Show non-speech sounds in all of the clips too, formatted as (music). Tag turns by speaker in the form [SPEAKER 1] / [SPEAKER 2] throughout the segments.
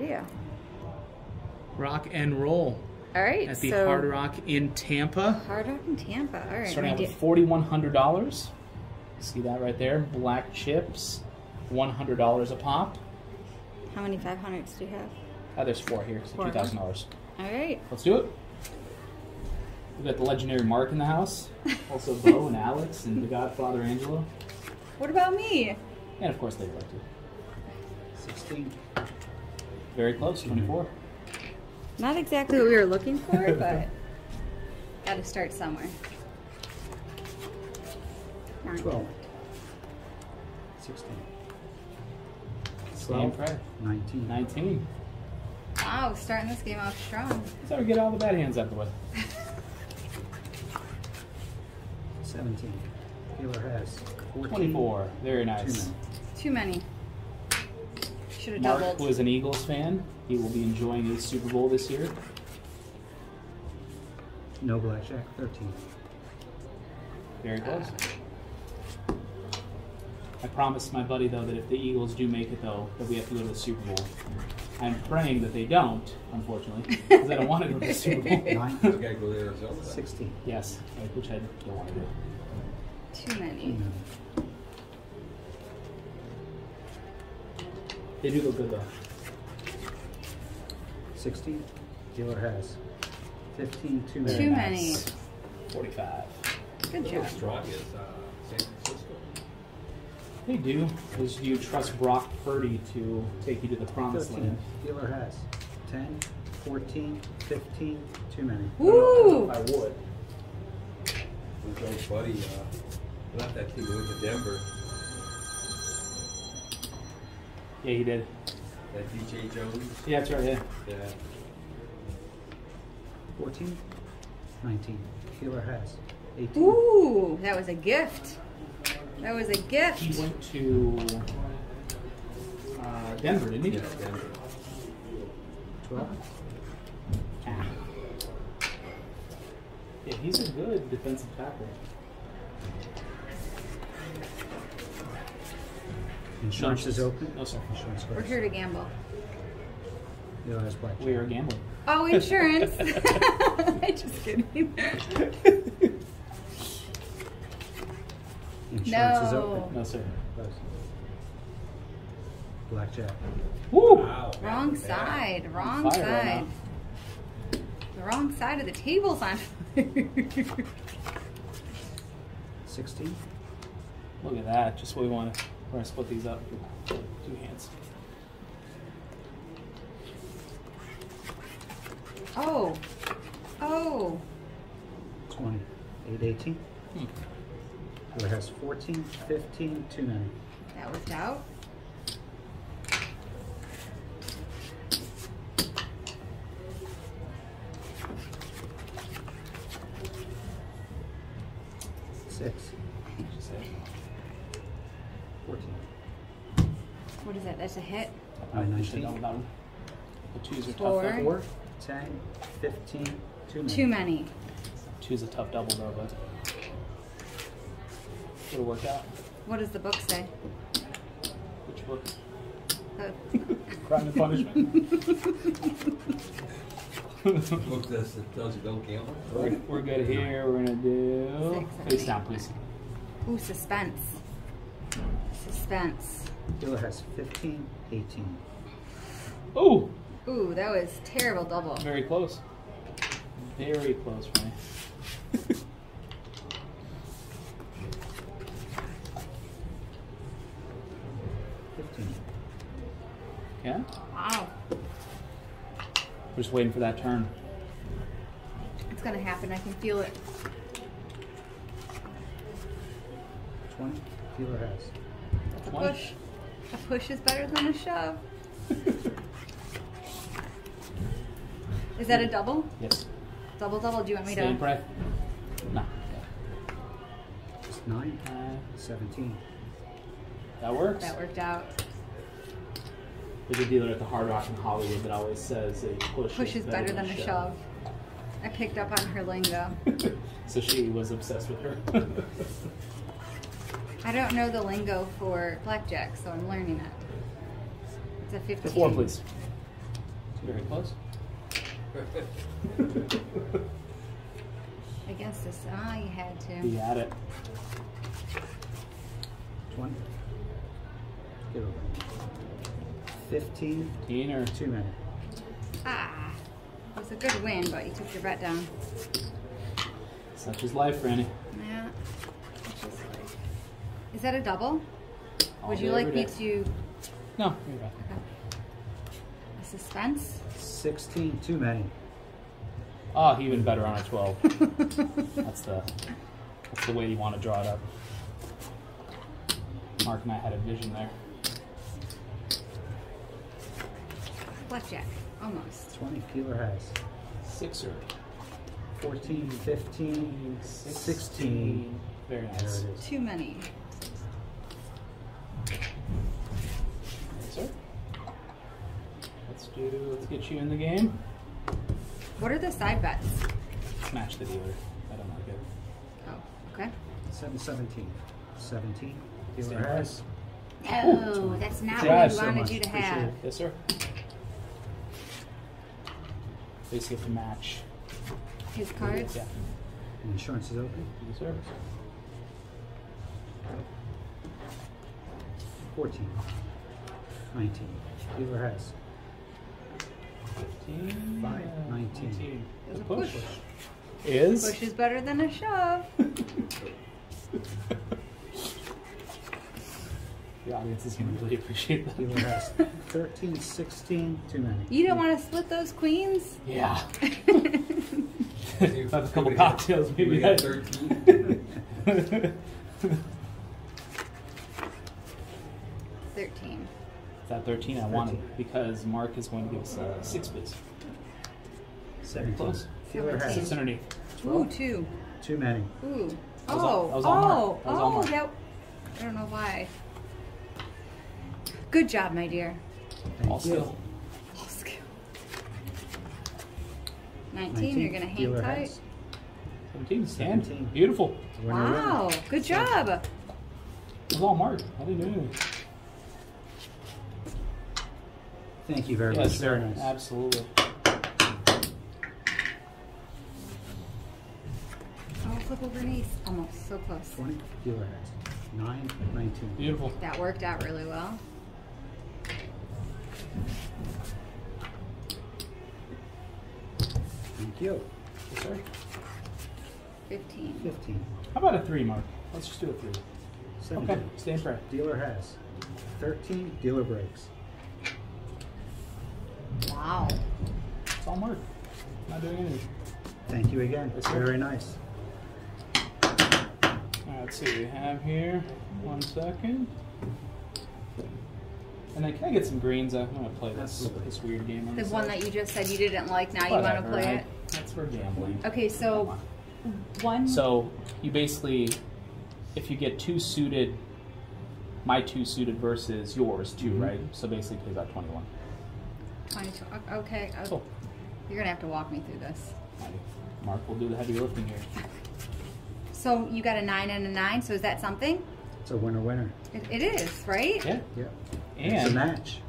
[SPEAKER 1] Video.
[SPEAKER 2] Rock and roll
[SPEAKER 1] All right.
[SPEAKER 2] at the
[SPEAKER 1] so
[SPEAKER 2] Hard Rock in Tampa.
[SPEAKER 1] Hard Rock in Tampa. All right.
[SPEAKER 2] Starting out with forty-one hundred dollars. See that right there? Black chips, one hundred dollars a pop.
[SPEAKER 1] How many 500s do you have?
[SPEAKER 2] Oh, there's four here, so
[SPEAKER 1] Four.
[SPEAKER 2] two thousand dollars.
[SPEAKER 1] All right.
[SPEAKER 2] Let's do it. We got the legendary Mark in the house. (laughs) Also Bo and Alex and the Godfather Angelo,
[SPEAKER 1] What about me?
[SPEAKER 2] and of course they'd like to.
[SPEAKER 3] Sixteen.
[SPEAKER 2] Very close, twenty-four.
[SPEAKER 1] Not exactly what we were looking for, (laughs) but got to start somewhere. Nine.
[SPEAKER 3] Twelve. Sixteen.
[SPEAKER 2] Same price.
[SPEAKER 3] Nineteen.
[SPEAKER 2] Nineteen.
[SPEAKER 1] Wow, starting this game off strong.
[SPEAKER 2] So we get all the bad hands out of the way. (laughs)
[SPEAKER 3] Seventeen. Dealer has fourteen.
[SPEAKER 2] Twenty-four. Very
[SPEAKER 3] Two
[SPEAKER 2] nice.
[SPEAKER 3] men.
[SPEAKER 1] Too many. Should have
[SPEAKER 2] Mark
[SPEAKER 1] doubled.
[SPEAKER 2] was an Eagles fan. He will be enjoying his Super Bowl this year.
[SPEAKER 3] No blackjack. Thirteen.
[SPEAKER 2] Very ah. close. I promised my buddy though that if the Eagles do make it though, that we have to go to the Super Bowl. I'm praying that they don't, unfortunately, because I don't want to go to the Super Bowl. (laughs)
[SPEAKER 3] Nine.
[SPEAKER 4] You gotta go to Arizona.
[SPEAKER 3] Sixteen.
[SPEAKER 2] yes, which I don't want to do.
[SPEAKER 1] Too
[SPEAKER 3] Two
[SPEAKER 1] many.
[SPEAKER 3] men.
[SPEAKER 2] They do look good though.
[SPEAKER 3] Sixteen. Dealer has fifteen. Two men.
[SPEAKER 1] Too many.
[SPEAKER 2] Forty-five.
[SPEAKER 1] Good job.
[SPEAKER 4] Strong is uh, San Francisco.
[SPEAKER 2] They do, because you trust Brock Purdy to take you to the promised
[SPEAKER 3] Thirteen.
[SPEAKER 2] land.
[SPEAKER 3] Dealer has ten. Fourteen. Fifteen. Too many.
[SPEAKER 1] Woo!
[SPEAKER 2] I would.
[SPEAKER 4] Joe's buddy uh, left that team and went to Denver.
[SPEAKER 2] Yeah, he did.
[SPEAKER 4] That DJ Jones.
[SPEAKER 2] Yeah, that's right. Yeah.
[SPEAKER 4] Yeah.
[SPEAKER 3] Fourteen. Nineteen. Dealer has eighteen.
[SPEAKER 1] Ooh, that was a gift. That was a gift.
[SPEAKER 2] He went to uh, Denver, didn't he?
[SPEAKER 4] Yeah, Denver.
[SPEAKER 3] Twelve.
[SPEAKER 2] Ah. Yeah, he's a good defensive tackle.
[SPEAKER 3] Insurance is open.
[SPEAKER 2] No, sir.
[SPEAKER 3] Insurance
[SPEAKER 1] We're here to gamble.
[SPEAKER 3] Dealer has blackjack.
[SPEAKER 2] We are gambling.
[SPEAKER 1] Oh, insurance. Just kidding.
[SPEAKER 3] Insurance is
[SPEAKER 1] No.
[SPEAKER 3] open.
[SPEAKER 2] No, sir.
[SPEAKER 3] Close. Blackjack.
[SPEAKER 2] Woo!
[SPEAKER 4] Wow.
[SPEAKER 1] Wrong
[SPEAKER 4] Yeah.
[SPEAKER 1] side. Wrong
[SPEAKER 2] Fire right
[SPEAKER 1] side. the wrong side of the table's on.
[SPEAKER 3] Sixteen.
[SPEAKER 2] Look at that. Just what we want to. We're gonna split these up. with Two hands.
[SPEAKER 1] oh. Oh.
[SPEAKER 3] Twenty. Eight. Eighteen.
[SPEAKER 2] Hmm.
[SPEAKER 3] Dealer has fourteen. Fifteen. Too many.
[SPEAKER 1] That worked out. That's a hit.
[SPEAKER 2] I
[SPEAKER 3] Nine,
[SPEAKER 2] should have done
[SPEAKER 3] nineteen.
[SPEAKER 2] The two's a tough
[SPEAKER 1] Four.
[SPEAKER 2] double.
[SPEAKER 3] Four. Ten. Fifteen. Too many.
[SPEAKER 1] Too many.
[SPEAKER 2] Two's a tough double though, but it'll work out.
[SPEAKER 1] What does the book say?
[SPEAKER 2] Which book? (laughs) Crime and Punishment. (laughs)
[SPEAKER 4] Book this that tells you don't gamble.
[SPEAKER 2] we're, we're good here. We're gonna do
[SPEAKER 1] Six,
[SPEAKER 2] face
[SPEAKER 1] eight.
[SPEAKER 2] down, please.
[SPEAKER 1] Ooh, suspense. Suspense.
[SPEAKER 3] Dealer has fifteen. Eighteen.
[SPEAKER 2] Oh,
[SPEAKER 1] Ooh, that was terrible double.
[SPEAKER 2] very close. Very close for me.
[SPEAKER 3] Fifteen.
[SPEAKER 2] Yeah,
[SPEAKER 1] Wow.
[SPEAKER 2] we're just waiting for that turn.
[SPEAKER 1] It's gonna happen. I can feel it.
[SPEAKER 3] Twenty. Dealer has.
[SPEAKER 1] That's a
[SPEAKER 2] Twenty.
[SPEAKER 1] push. A push is better than a shove. (laughs) Is that a double?
[SPEAKER 2] Yes.
[SPEAKER 1] Double double. Do you want me
[SPEAKER 2] Same
[SPEAKER 1] to?
[SPEAKER 2] breath. No.
[SPEAKER 3] It's nine.
[SPEAKER 2] Uh,
[SPEAKER 3] Seventeen.
[SPEAKER 2] that works.
[SPEAKER 1] That worked out.
[SPEAKER 2] There's a dealer at the Hard Rock in Hollywood that always says a push,
[SPEAKER 1] Push is better than a shove. I picked up on her lingo. (laughs)
[SPEAKER 2] so she was obsessed with her. (laughs)
[SPEAKER 1] I don't know the lingo for blackjack, so I'm learning it. It's a 15.
[SPEAKER 2] Four, please. Very close.
[SPEAKER 1] Against this, ah, you had to.
[SPEAKER 2] Be at it.
[SPEAKER 3] 20. Get over. 15,
[SPEAKER 2] 15 or
[SPEAKER 3] too many.
[SPEAKER 1] Ah, it was a good win, but you took your bet down.
[SPEAKER 2] such is life, Franny.
[SPEAKER 1] Yeah. Which is that a double?
[SPEAKER 2] All
[SPEAKER 1] Would you like me to
[SPEAKER 2] No, you're right.
[SPEAKER 1] a suspense?
[SPEAKER 3] 16, too many.
[SPEAKER 2] Oh, even better on a 12. (laughs) that's the that's the way you want to draw it up. Mark and I had a vision there.
[SPEAKER 1] Blackjack, almost.
[SPEAKER 3] 20, dealer has.
[SPEAKER 2] Sixer.
[SPEAKER 3] 14, 15, 16.
[SPEAKER 2] Very nice.
[SPEAKER 1] Too many.
[SPEAKER 2] Yes, sir. Let's do. Let's get you in the game.
[SPEAKER 1] What are the side bets?
[SPEAKER 2] Match the dealer. I don't like it.
[SPEAKER 1] Oh, okay.
[SPEAKER 3] 7, 17. 17, dealer
[SPEAKER 2] Stand
[SPEAKER 3] has.
[SPEAKER 1] Oh, that's not
[SPEAKER 2] Thank
[SPEAKER 1] what
[SPEAKER 2] you
[SPEAKER 1] we
[SPEAKER 2] so
[SPEAKER 1] wanted
[SPEAKER 3] much.
[SPEAKER 1] you to
[SPEAKER 3] Appreciate
[SPEAKER 1] have.
[SPEAKER 3] it.
[SPEAKER 2] Yes, sir. Basically, to match.
[SPEAKER 1] His cards.
[SPEAKER 2] Yeah.
[SPEAKER 3] And insurance is open.
[SPEAKER 2] Yes, sir.
[SPEAKER 3] 14, 19, dealer has.
[SPEAKER 2] 15.
[SPEAKER 3] Five,
[SPEAKER 2] uh,
[SPEAKER 3] 19.
[SPEAKER 1] There's a
[SPEAKER 2] push.
[SPEAKER 1] push.
[SPEAKER 2] Is.
[SPEAKER 1] Push is better than a shove. (laughs)
[SPEAKER 2] The audience is going to really appreciate that.
[SPEAKER 3] Dealer has 13, 16, too many.
[SPEAKER 1] You didn't want to split those queens?
[SPEAKER 2] Yeah. (laughs)
[SPEAKER 4] Have
[SPEAKER 2] Have a couple cocktails, maybe.
[SPEAKER 4] We got
[SPEAKER 2] that-
[SPEAKER 4] 13. (laughs)
[SPEAKER 1] Thirteen.
[SPEAKER 2] That 13 I wanted
[SPEAKER 3] 13.
[SPEAKER 2] because Mark is going to give us uh, six bids.
[SPEAKER 3] Seven
[SPEAKER 2] Close.
[SPEAKER 3] dealer
[SPEAKER 1] Seventeen.
[SPEAKER 2] Six
[SPEAKER 3] has.
[SPEAKER 2] underneath.
[SPEAKER 1] Ooh, two.
[SPEAKER 3] Too many.
[SPEAKER 1] Ooh.
[SPEAKER 2] That
[SPEAKER 1] oh,
[SPEAKER 2] all- that was all
[SPEAKER 1] oh,
[SPEAKER 2] That was all
[SPEAKER 1] oh,
[SPEAKER 2] Mark.
[SPEAKER 1] that. I don't know why. Good job, my dear.
[SPEAKER 3] Thank
[SPEAKER 2] All
[SPEAKER 3] you.
[SPEAKER 2] skill.
[SPEAKER 1] All skill. 19, you're gonna hang
[SPEAKER 3] dealer
[SPEAKER 1] tight.
[SPEAKER 3] has.
[SPEAKER 2] 17 stand.
[SPEAKER 3] 17.
[SPEAKER 2] Beautiful.
[SPEAKER 3] Winner, winner.
[SPEAKER 1] Wow, good job.
[SPEAKER 2] It was all Mark. I didn't do anything.
[SPEAKER 3] Thank you very
[SPEAKER 2] yes,
[SPEAKER 3] much.
[SPEAKER 2] sir.
[SPEAKER 3] Very nice.
[SPEAKER 2] Absolutely.
[SPEAKER 1] Oh, flip over an. Almost, so close.
[SPEAKER 3] 20, dealer has. 9, 19.
[SPEAKER 2] Beautiful.
[SPEAKER 1] That worked out really well.
[SPEAKER 3] Thank you.
[SPEAKER 2] Yes, sir.
[SPEAKER 1] 15.
[SPEAKER 3] 15,
[SPEAKER 2] How about a three, Mark? Let's just do a three.
[SPEAKER 3] 17.
[SPEAKER 2] Okay. Stay in prayer.
[SPEAKER 3] Dealer has. 13, dealer breaks.
[SPEAKER 1] Wow.
[SPEAKER 2] It's all Mark. Not doing anything.
[SPEAKER 3] Thank you again.
[SPEAKER 2] It's.
[SPEAKER 3] Very nice.
[SPEAKER 2] All right, let's see what we have here. One second. And then can I get some greens? I'm gonna play this
[SPEAKER 3] Absolutely.
[SPEAKER 2] this weird game on
[SPEAKER 1] The
[SPEAKER 2] the
[SPEAKER 1] one
[SPEAKER 2] side.
[SPEAKER 1] that you just said you didn't like, now you want to play
[SPEAKER 2] I-
[SPEAKER 1] it?
[SPEAKER 2] That's for gambling.
[SPEAKER 1] Okay, so
[SPEAKER 2] on.
[SPEAKER 1] one.
[SPEAKER 2] So you basically, if you get two suited, my two suited versus yours, 2
[SPEAKER 3] Mhm.
[SPEAKER 2] right? So basically, it plays out twenty-one.
[SPEAKER 1] 22. o- Okay, uh,
[SPEAKER 2] Cool.
[SPEAKER 1] you're gonna have to walk me through this.
[SPEAKER 2] Mark will do the heavy lifting here. (laughs)
[SPEAKER 1] So you got a nine and a nine. So is that something?
[SPEAKER 3] It's a winner winner.
[SPEAKER 1] It, it is, right?
[SPEAKER 2] Yeah,
[SPEAKER 3] Yep. It's a match.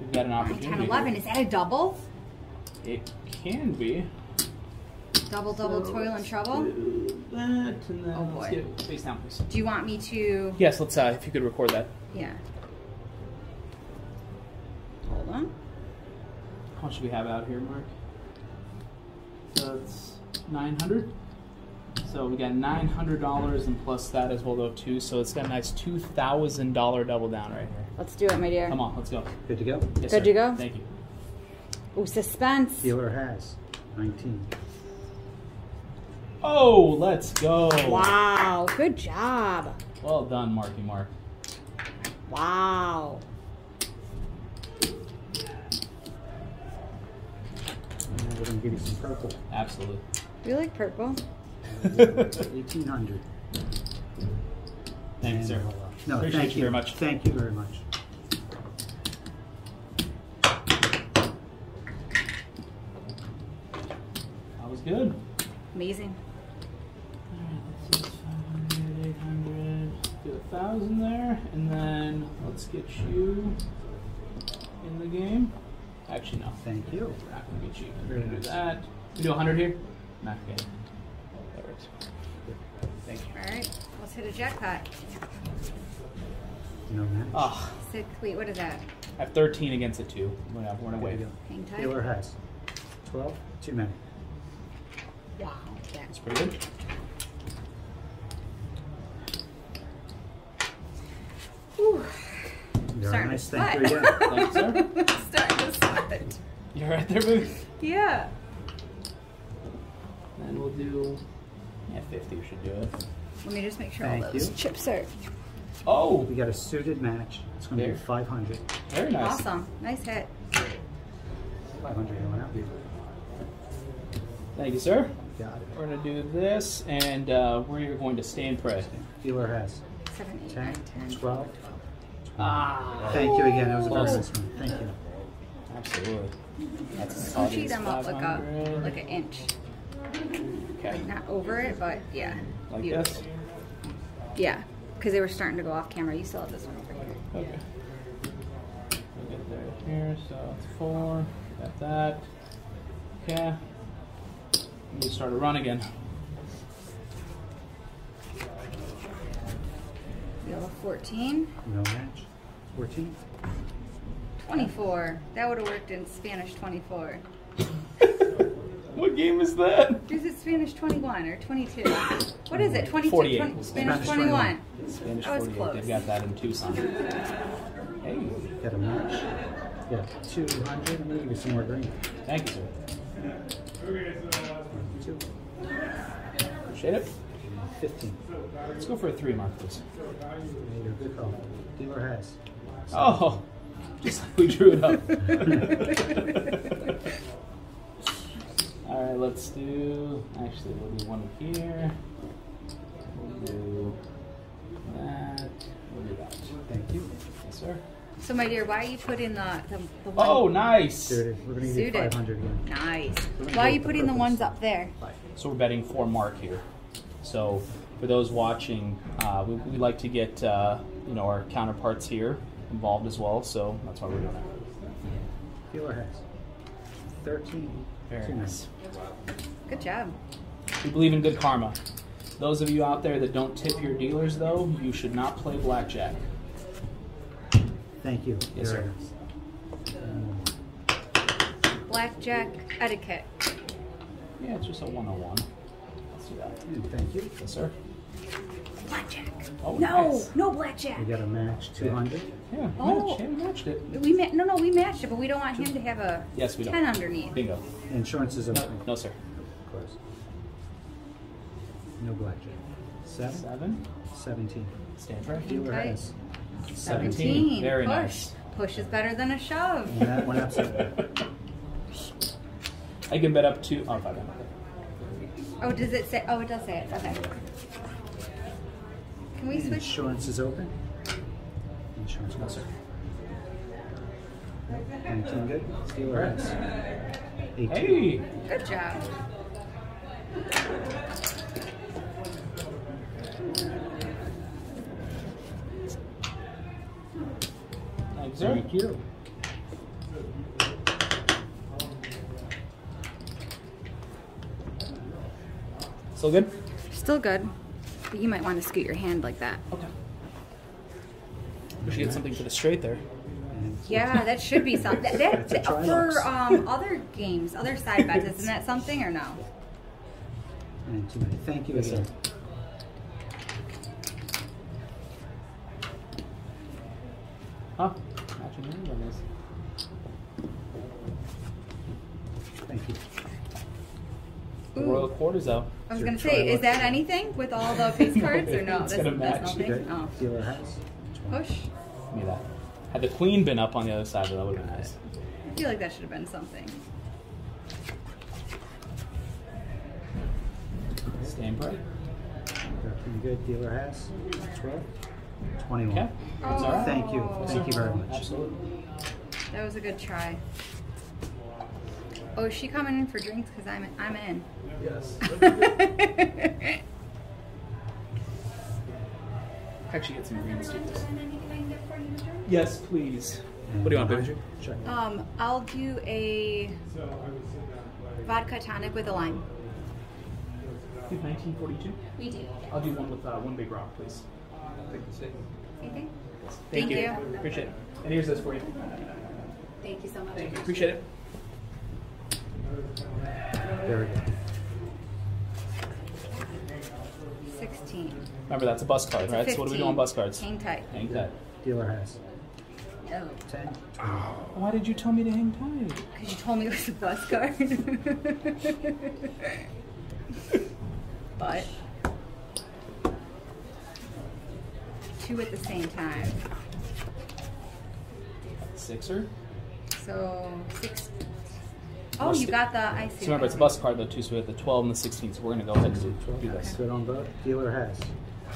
[SPEAKER 2] we've got an
[SPEAKER 1] Nine,
[SPEAKER 2] opportunity.
[SPEAKER 1] 10, 11. Is that a double?
[SPEAKER 2] It can be.
[SPEAKER 1] Double, double,
[SPEAKER 2] So
[SPEAKER 1] toil and trouble?
[SPEAKER 2] do That and then
[SPEAKER 1] Oh,
[SPEAKER 2] let's
[SPEAKER 1] boy.
[SPEAKER 2] get face down, please.
[SPEAKER 1] Do you want me to?
[SPEAKER 2] Yes, let's. Uh, if you could record that.
[SPEAKER 1] Yeah.
[SPEAKER 2] Much do we have out here, Mark? So it's nine hundred. So we got nine hundred dollars and plus that as well though too. So it's got a nice two thousand dollar double down right here.
[SPEAKER 1] Let's do it, my dear.
[SPEAKER 2] Come on, let's go.
[SPEAKER 3] Good to go.
[SPEAKER 2] Yes,
[SPEAKER 1] Good
[SPEAKER 2] sir.
[SPEAKER 1] to go?
[SPEAKER 2] Thank you.
[SPEAKER 1] Ooh, suspense.
[SPEAKER 3] Dealer has. 19.
[SPEAKER 2] Oh, let's go.
[SPEAKER 1] Wow. Good job.
[SPEAKER 2] Well done, Marky Mark.
[SPEAKER 1] Wow.
[SPEAKER 3] We're going to give you some purple.
[SPEAKER 2] Absolutely.
[SPEAKER 1] Do you like purple? (laughs)
[SPEAKER 3] 1800.
[SPEAKER 2] Thank you,
[SPEAKER 3] And,
[SPEAKER 2] sir.
[SPEAKER 3] uh, No,
[SPEAKER 2] Appreciate
[SPEAKER 3] thank
[SPEAKER 2] you very much.
[SPEAKER 3] Thank you very much.
[SPEAKER 2] That was good.
[SPEAKER 1] Amazing.
[SPEAKER 2] Alright, let's do 500, 800, do a thousand there, and then let's get you in the game. Actually, no.
[SPEAKER 3] Thank you.
[SPEAKER 2] We're not gonna be cheap. We're gonna do that. We do 100 here? Not okay. That works. Thank you.
[SPEAKER 1] All right, let's hit a jackpot.
[SPEAKER 3] No match.
[SPEAKER 2] Oh,
[SPEAKER 1] Six. Wait, what is that?
[SPEAKER 2] I have 13 against a 2. We're gonna, we're gonna
[SPEAKER 3] There you
[SPEAKER 2] wave.
[SPEAKER 3] go.
[SPEAKER 1] Hang tight.
[SPEAKER 3] Dealer has 12, too many.
[SPEAKER 1] Wow.
[SPEAKER 2] That's pretty good.
[SPEAKER 1] Whew.
[SPEAKER 3] Very
[SPEAKER 1] Starting
[SPEAKER 3] nice.
[SPEAKER 1] to
[SPEAKER 3] Thank you
[SPEAKER 1] sweat.
[SPEAKER 2] Thank you, sir. (laughs)
[SPEAKER 1] Starting. (laughs)
[SPEAKER 2] You're right there, Booth.
[SPEAKER 1] Yeah.
[SPEAKER 2] And we'll do. Yeah, 50 should do it.
[SPEAKER 1] Let me just make sure
[SPEAKER 3] Thank
[SPEAKER 1] all those
[SPEAKER 3] you.
[SPEAKER 1] chips are
[SPEAKER 2] Oh,
[SPEAKER 3] We got a suited match. It's going to be 500.
[SPEAKER 2] very nice.
[SPEAKER 1] awesome. Nice hit.
[SPEAKER 3] 500 going out.
[SPEAKER 2] Thank you, sir.
[SPEAKER 3] Got it.
[SPEAKER 2] We're gonna do this, and uh, we're going to stand and pray.
[SPEAKER 3] Dealer has
[SPEAKER 1] Seven, eight,
[SPEAKER 3] 10,
[SPEAKER 1] nine, ten.
[SPEAKER 3] 12.
[SPEAKER 2] Ah,
[SPEAKER 3] Thank you again. That was a very nice one. Thank you.
[SPEAKER 2] Absolutely. That's
[SPEAKER 1] Scoochie them up like a like an inch.
[SPEAKER 2] Okay,
[SPEAKER 1] Not over it, but yeah.
[SPEAKER 2] like
[SPEAKER 1] Beautiful.
[SPEAKER 2] this.
[SPEAKER 1] Yeah, because they were starting to go off camera. You still have this one over here.
[SPEAKER 2] Okay. We'll get there here. So it's four. Got that. Okay. We start a run again.
[SPEAKER 1] You have a 14.
[SPEAKER 3] No match. 14.
[SPEAKER 1] 24. That would have worked in Spanish 24. (laughs)
[SPEAKER 2] What game is that?
[SPEAKER 1] Is it Spanish 21 or 22? What is it? 22?
[SPEAKER 2] 48.
[SPEAKER 1] 20 Spanish
[SPEAKER 3] Spanish
[SPEAKER 1] 21.
[SPEAKER 3] 21.
[SPEAKER 2] Spanish
[SPEAKER 1] oh, That
[SPEAKER 2] 48.
[SPEAKER 1] close.
[SPEAKER 2] They've got that in Tucson. Hey,
[SPEAKER 3] Got a match. Yeah, 200. I'm going to give you some more green.
[SPEAKER 2] thank you, sir.
[SPEAKER 3] Two.
[SPEAKER 2] Appreciate it.
[SPEAKER 3] 15.
[SPEAKER 2] Let's go for a three mark, please.
[SPEAKER 3] Made a good call. Dealer has.
[SPEAKER 2] Oh, just like we drew it up. All right, let's do. Actually, we'll do one here. We'll do that. We'll do that.
[SPEAKER 3] Thank you.
[SPEAKER 2] Yes, sir.
[SPEAKER 1] So, my dear, why are you put in the, the, the one?
[SPEAKER 2] Oh, nice.
[SPEAKER 3] There it is. We're going to give you 500 again.
[SPEAKER 1] Nice. Why are you putting the ones up there?
[SPEAKER 2] So we're betting for Mark here. So for those watching, uh, we, we like to get uh, you know our counterparts here involved as well. So that's why we're doing it.
[SPEAKER 3] Dealer has 13.
[SPEAKER 2] Very nice.
[SPEAKER 1] Good job.
[SPEAKER 2] We believe in good karma. Those of you out there that don't tip your dealers, though, you should not play blackjack.
[SPEAKER 3] Thank you.
[SPEAKER 2] Yes,
[SPEAKER 3] Very
[SPEAKER 2] sir.
[SPEAKER 3] nice. Um,
[SPEAKER 1] Blackjack etiquette.
[SPEAKER 2] Yeah, it's just a 101. Let's do that.
[SPEAKER 3] thank you.
[SPEAKER 2] Yes, sir.
[SPEAKER 1] Blackjack.
[SPEAKER 2] Oh,
[SPEAKER 1] no,
[SPEAKER 2] nice.
[SPEAKER 1] no blackjack.
[SPEAKER 3] We got a match 200.
[SPEAKER 2] Yeah,
[SPEAKER 1] Oh.
[SPEAKER 2] match. Yeah, we matched it.
[SPEAKER 1] We ma- no, no, we matched it, but we don't want him to have a
[SPEAKER 2] Yes, we don't.
[SPEAKER 1] 10 underneath.
[SPEAKER 2] Bingo.
[SPEAKER 3] Insurance is
[SPEAKER 2] No, no sir.
[SPEAKER 3] Of course. No blackjack. 7.
[SPEAKER 2] Seven.
[SPEAKER 3] 17.
[SPEAKER 2] Stand right.
[SPEAKER 3] Dealer
[SPEAKER 1] Okay.
[SPEAKER 3] has.
[SPEAKER 2] 17. Very
[SPEAKER 1] Push.
[SPEAKER 2] nice.
[SPEAKER 1] Push is better than a shove.
[SPEAKER 3] And that one absolutely.
[SPEAKER 2] I can bet up to. Oh, five.
[SPEAKER 1] Oh, does it say? Oh, it does say it. Okay. Can we switch?
[SPEAKER 3] Insurance is open. Insurance
[SPEAKER 2] No,
[SPEAKER 3] goes.
[SPEAKER 2] sir.
[SPEAKER 3] 19 good. Dealer has. 18.
[SPEAKER 2] Hey.
[SPEAKER 1] Good job.
[SPEAKER 2] Thanks, sir.
[SPEAKER 3] Thank you.
[SPEAKER 2] Still good?
[SPEAKER 1] Still good, but you might want to scoot your hand like that.
[SPEAKER 2] Okay. We should get something for the straight there.
[SPEAKER 1] Yeah, that should be something. That, that,
[SPEAKER 3] That's a
[SPEAKER 1] for um, other games, other side bets, isn't that something or no?
[SPEAKER 3] and too. Thank you
[SPEAKER 2] Yes, sir.
[SPEAKER 3] again.
[SPEAKER 2] Huh? Matching hand on this.
[SPEAKER 3] Thank you.
[SPEAKER 2] The
[SPEAKER 1] Ooh.
[SPEAKER 2] Royal Court is out.
[SPEAKER 1] I was gonna say, is
[SPEAKER 3] Trilux.
[SPEAKER 1] that anything with all the (laughs) face cards or no?
[SPEAKER 2] It's
[SPEAKER 1] That's,
[SPEAKER 2] gonna
[SPEAKER 1] that's
[SPEAKER 2] match.
[SPEAKER 1] nothing.
[SPEAKER 3] Okay.
[SPEAKER 1] Oh,
[SPEAKER 3] Dealer has.
[SPEAKER 1] push.
[SPEAKER 2] Give me that. Had the queen been up on the other side, that would have been nice.
[SPEAKER 1] I feel like that should have been something.
[SPEAKER 2] Stand pray.
[SPEAKER 3] 13 good. Dealer has. 12. 21.
[SPEAKER 2] Okay. That's all right.
[SPEAKER 3] Thank you.
[SPEAKER 1] Oh.
[SPEAKER 3] Thank you very much.
[SPEAKER 2] Absolutely.
[SPEAKER 1] That was a good try. Oh, is she coming in for drinks? Cause I'm I'm in.
[SPEAKER 2] Yes. (laughs) Actually, get some green sticks. Yes, please. What do you want,
[SPEAKER 3] behind
[SPEAKER 2] baby?
[SPEAKER 3] Check.
[SPEAKER 1] Um, I'll do a vodka tonic with a lime.
[SPEAKER 2] You have 1942.
[SPEAKER 1] We do.
[SPEAKER 2] I'll do one with uh, one big rock, please.
[SPEAKER 1] Anything?
[SPEAKER 2] Thank,
[SPEAKER 1] Thank
[SPEAKER 2] you.
[SPEAKER 1] you.
[SPEAKER 2] Appreciate it. And here's this for you.
[SPEAKER 1] Thank you so much.
[SPEAKER 2] Thank you. Appreciate it.
[SPEAKER 3] Very good.
[SPEAKER 1] 16.
[SPEAKER 2] Remember, that's a bust card,
[SPEAKER 1] It's a
[SPEAKER 2] right? So what do we do on bust cards?
[SPEAKER 1] Hang tight.
[SPEAKER 2] Hang tight.
[SPEAKER 3] Dealer has
[SPEAKER 1] Oh,
[SPEAKER 3] 10, 20.
[SPEAKER 2] Why did you tell me to hang tight?
[SPEAKER 1] because you told me it was a bust card. (laughs) but two at the same time.
[SPEAKER 2] Sixer.
[SPEAKER 1] So six. Oh, you got the. I see.
[SPEAKER 2] So remember, it's a bust card though too. So we have the 12 and the 16. So we're gonna go ahead and do, do this.
[SPEAKER 3] Good on both. Dealer has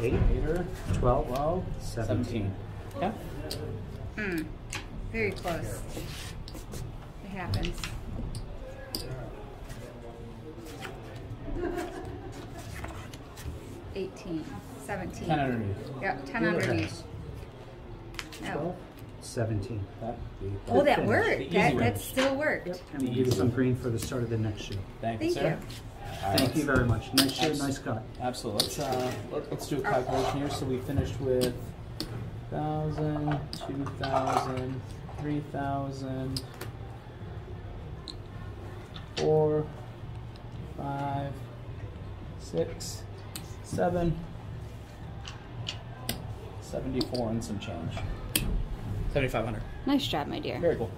[SPEAKER 3] 8,
[SPEAKER 2] Eighter,
[SPEAKER 3] 12,
[SPEAKER 2] 12,
[SPEAKER 3] 17.
[SPEAKER 2] 17. Yeah.
[SPEAKER 1] Hmm. Very close. It happens. Eighteen. Seventeen.
[SPEAKER 2] 10 underneath.
[SPEAKER 1] Yep, ten
[SPEAKER 3] Dealer
[SPEAKER 1] underneath.
[SPEAKER 3] has
[SPEAKER 1] No.
[SPEAKER 3] 12, 17.
[SPEAKER 2] That.
[SPEAKER 1] Oh, that worked. That, that still worked.
[SPEAKER 3] And we'll give you some green for the start of the next shoe.
[SPEAKER 2] Thank you,
[SPEAKER 1] Thank
[SPEAKER 2] sir.
[SPEAKER 1] you.
[SPEAKER 2] All right,
[SPEAKER 3] Thank you very much. Nice shoe,
[SPEAKER 2] Abs-
[SPEAKER 3] nice cut.
[SPEAKER 2] Absolutely. Let's uh, let, let's do a calculation here. So we finished with thousand, two thousand, three thousand, four, five, six, seven, seventy-four, and some change. Seventy-five hundred.
[SPEAKER 1] Nice job, my dear.
[SPEAKER 2] Very cool.